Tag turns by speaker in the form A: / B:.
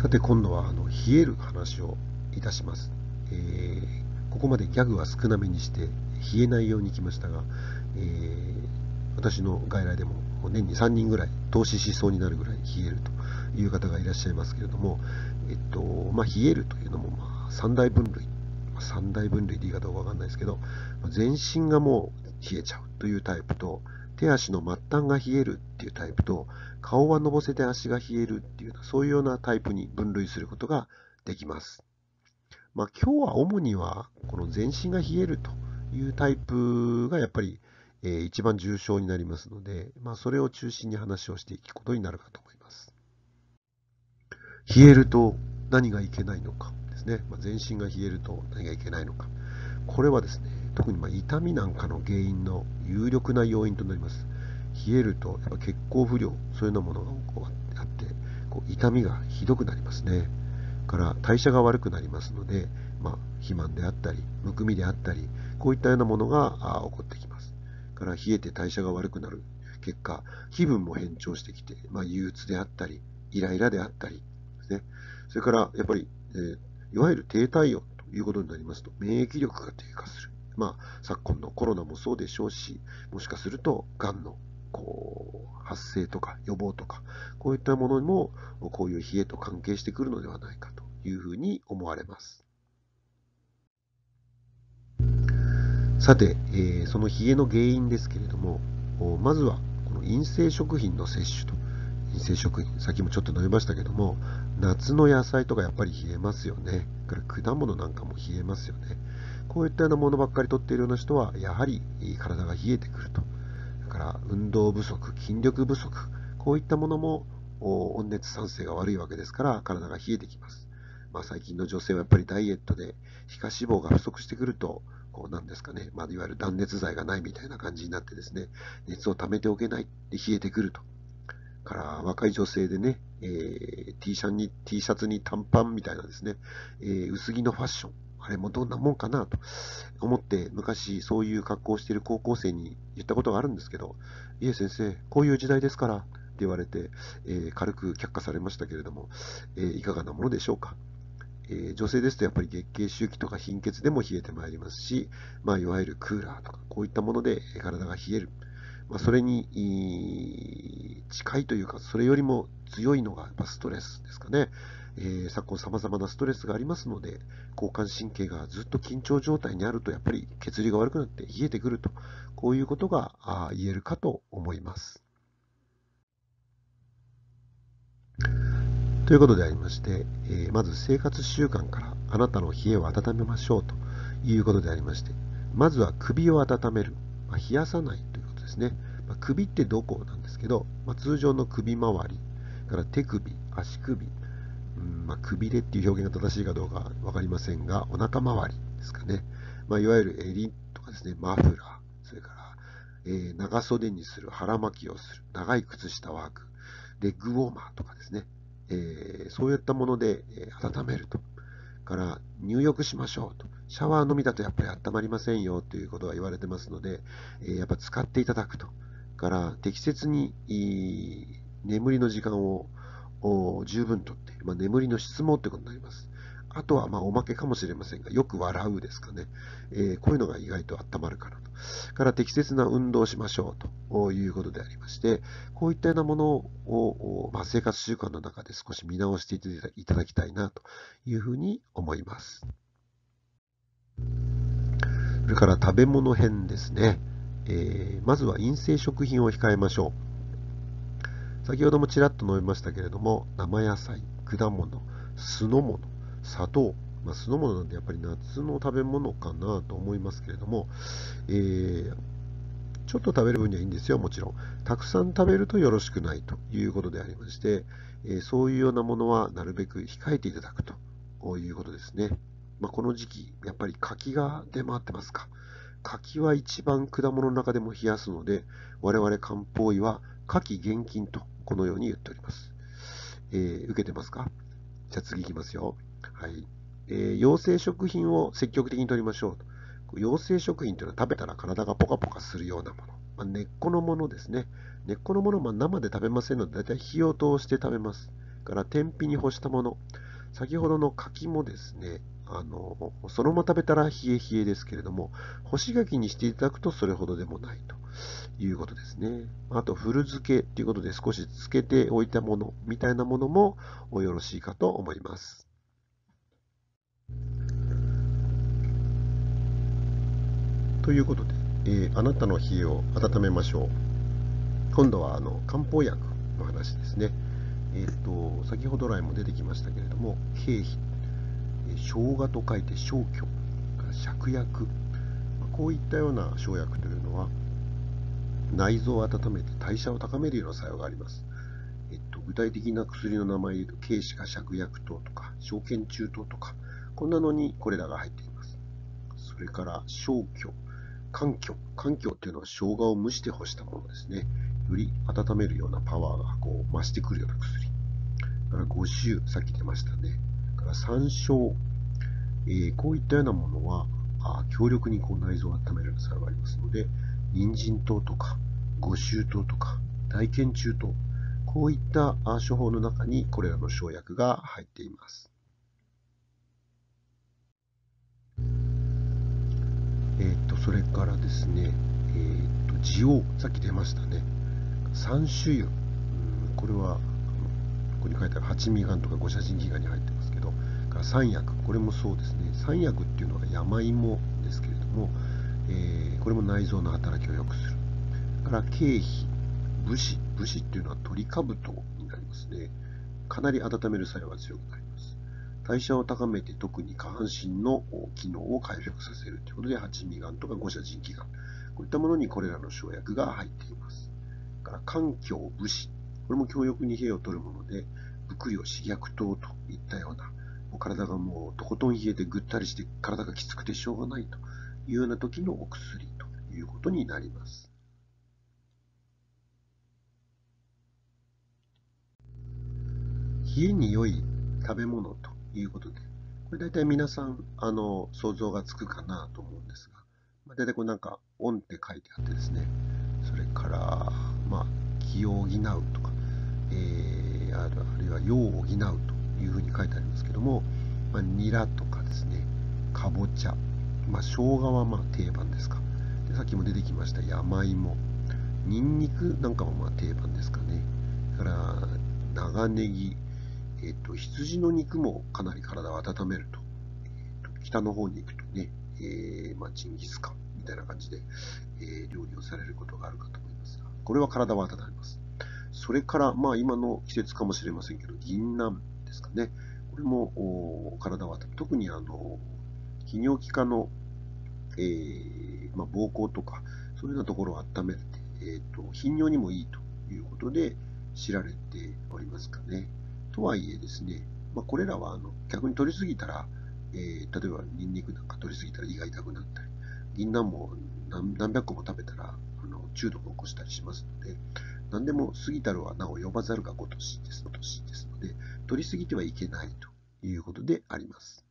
A: さて今度はあの冷える話をいたします、えー、ここまでギャグは少なめにして冷えないように来ましたが、えー、私の外来でも年に3人ぐらい投資しそうになるぐらい冷えるという方がいらっしゃいますけれども、えっとまあ、冷えるというのもまあ3大分類、ま、3大分類でいいかどうかわかんないですけど、全身がもう冷えちゃうというタイプと手足の末端が冷えるっていうタイプと顔はのぼせて足が冷えるっていうそういうようなタイプに分類することができます。まあ、今日は主にはこの全身が冷えるというタイプがやっぱり、えー、一番重症になりますので、まあ、それを中心に話をしていくことになるかと思います。冷えると何がいけないのかですね。まあ、全身が冷えると何がいけないのか。これはですね、特にま痛みなんかの原因の有力な要因となります。冷えるとやっぱ血行不良、そういうようなものがこうあって、こう痛みがひどくなりますね。から代謝が悪くなりますので、まあ、肥満であったり、むくみであったり、こういったようなものが起こってきます。から冷えて代謝が悪くなる結果、気分も変調してきて、まあ、憂鬱であったり、イライラであったりですね。それからやっぱり、えー、いわゆる低体温ということになりますと、免疫力が低下する。まあ、昨今のコロナもそうでしょうし、もしかすると、がんのこう発生とか予防とか、こういったものにも、こういう冷えと関係してくるのではないかというふうに思われます。さて、えー、その冷えの原因ですけれども、まずはこの陰性食品の摂取と、陰性食品、さっきもちょっと述べましたけども、夏の野菜とかやっぱり冷えますよね。から果物なんかも冷えますよね。こういったようなものばっかりとっているような人は、やはり体が冷えてくると。だから運動不足、筋力不足、こういったものも温熱産生が悪いわけですから、体が冷えてきます。まあ、最近の女性はやっぱりダイエットで皮下脂肪が不足してくると、こうなんですかね、まあ、いわゆる断熱材がないみたいな感じになってですね、熱を溜めておけないで冷えてくると。から若い女性でね、えー、T シャツに T シャツに短パンみたいなですね、えー、薄着のファッション、あれもどんなもんかなと思って、昔そういう格好をしている高校生に言ったことがあるんですけど、いえ先生、こういう時代ですからって言われて、えー、軽く却下されましたけれども、えー、いかがなものでしょうか。え、女性ですとやっぱり月経周期とか貧血でも冷えてまいりますし、まあ、いわゆるクーラーとかこういったもので体が冷える。まあ、それに近いというか、それよりも強いのがやっぱストレスですかね。えー、昨今様々なストレスがありますので、交感神経がずっと緊張状態にあると、やっぱり血流が悪くなって冷えてくると、こういうことが言えるかと思います。ということでありまして、えー、まず生活習慣からあなたの冷えを温めましょうということでありまして、まずは首を温める、まあ、冷やさないということですね。まあ、首ってどこなんですけど、まあ、通常の首周り、から手首、足首、うんまあ、くびれっていう表現が正しいかどうか分かりませんが、お腹周りですかね。まあ、いわゆる襟とかですね、マフラー、それから、えー、長袖にする、腹巻きをする、長い靴下ワーク、レッグウォーマーとかですね、えー、そういったもので、え、温めると。から入浴しましょうと。シャワーのみだとやっぱり温まりませんよということが言われてますので、え、やっぱ使っていただくと。から適切に眠りの時間を十分とって、まあ、眠りの質問ということになります。あとは、まあ、おまけかもしれませんが、よく笑うですかね。えー、こういうのが意外と温まるかなと。から適切な運動をしましょうということでありまして、こういったようなものを、まあ、生活習慣の中で少し見直していただきたいなというふうに思います。それから食べ物編ですね。えー、まずは陰性食品を控えましょう。先ほどもちらっと述べましたけれども、生野菜、果物、酢の物、砂糖、まあ、酢の物なんでやっぱり夏の食べ物かなと思いますけれども、えー、ちょっと食べる分にはいいんですよ、もちろん。たくさん食べるとよろしくないということでありまして、えー、そういうようなものはなるべく控えていただくということですね。まあ、この時期、やっぱり柿が出回ってますか。柿は一番果物の中でも冷やすので、我々漢方医は夏季厳禁とこのように言っております。えー、受けてますか？じゃあ次いきますよ。はい。えー、陽性食品を積極的に取りましょうと。陽性食品というのは食べたら体がポカポカするようなもの。まあ、根っこのものですね。根っこのものは生で食べませんので、だいたい火を通して食べます。から天日に干したもの。先ほどの柿もですね、あの、そのまま食べたら冷え冷えですけれども、干し柿にしていただくとそれほどでもないということですね。あと、古漬けということで少し漬けておいたものみたいなものもよろしいかと思います。ということで、えー、あなたの冷えを温めましょう。今度はあの漢方薬の話ですね。えっ、ー、と、先ほど来も出てきましたけれども、経費、えー、生姜と書いて消去、芍薬、こういったような生薬というのは、内臓を温めて代謝を高めるような作用があります。えっと、具体的な薬の名前で言うと、軽視か芍薬糖とか、証券中糖とか、こんなのにこれらが入っています。それから、消去、環境。環境っていうのは生姜を蒸して干したものですね。より温めるようなパワーがこう増してくるような薬。から5種、さっき出ましたね。から山椒。えー、こういったようなものは、あ強力にこう内臓を温める作用がありますので、人参糖とか、五臭糖とか、大剣中糖、こういった処方の中にこれらの生薬が入っています。えっ、と、それからですね、えっ、と、地黄、さっき出ましたね。三種油、うん、これは、ここに書いてある八味丸とか五社神器丸に入ってますけど、から三薬、これもそうですね。三薬っていうのは山芋ですけれども、えー、これも内臓の働きを良くする。から経費、武士、武士っていうのは鳥兜になりますね。かなり温める作用が強くなります。代謝を高めて特に下半身の機能を回復させるということで、八味丸とか五社腎気丸、こういったものにこれらの生薬が入っています。から環境、武士、これも強力に冷えを取るもので、伏量、刺激糖といったような、もう体がもうとことん冷えてぐったりして体がきつくてしょうがないというような時のお薬ということになります。冷えに良い食べ物ということで、これ大体皆さん、あの、想像がつくかなと思うんですが、まあ、大体こうなんか、オンって書いてあってですね、それから、まあ、気を補うとか、えー、あるいは陽を補うというふうに書いてありますけども、まあ、ニラとかですね、かぼちゃ、まあ、生姜はまあ定番ですか。でさっきも出てきました山芋、ニンニクなんかもまあ定番ですかね。それから長ネギ、えっ、と、羊の肉もかなり体を温めると。えー、と北の方に行くとね、えー、まあ、ジンギスカンみたいな感じで、えー、料理をされることがあるかと思いますが、これは体を温めます。それから、まあ、今の季節かもしれませんけど、銀杏ですかね。これも体を温める。特にあの、泌尿器科の、えー、まあ、膀胱とか、そういうようなところを温めて、えーと、頻尿にもいいということで知られておりますかね。とはいえですね、まあ、これらはあの逆に取りすぎたら、えー、例えばニンニクなんか取りすぎたら胃が痛くなったり、銀杏も何百個も食べたらあの中毒を起こしたりしますので、何でも過ぎたるはなお呼ばざるがごとしですですので、取りすぎてはいけないということであります。